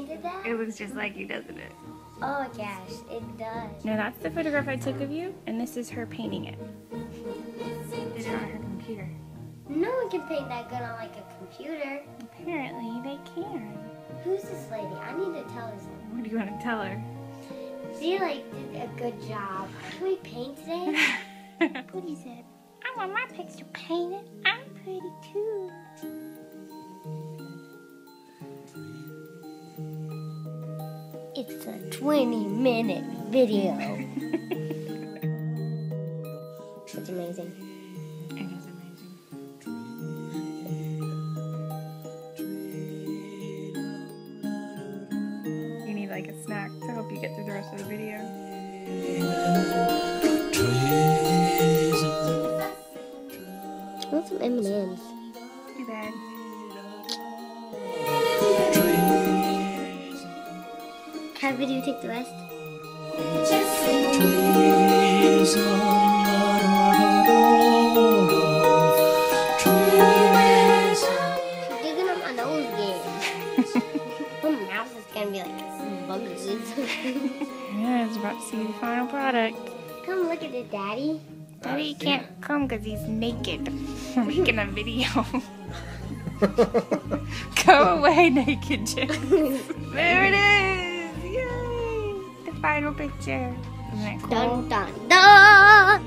painted that? It looks just like you, doesn't it? Oh gosh, it does. No, that's the photograph I took of you, and this is her painting it. Did it on her computer. No one can paint that good on like a computer. Apparently, they can. Who's this lady? I need to tell her something. What do you want to tell her? She like did a good job. Can we paint today? Pooty said, I want my picture painted. I'm pretty too. It's a 20 minute video. it's amazing. It is amazing. You need like a snack to help you get through the rest of the video. I want some M&M's. Too bad. Can video take the rest? She's digging up my nose again. my mouth is gonna be like buggers. Yeah, it's about to see the final product. Come look at it, Daddy. Daddy can't come because he's naked. We're making a video. Go away, naked Jim. there it is! final picture. Isn't that cool? Dun dun dun!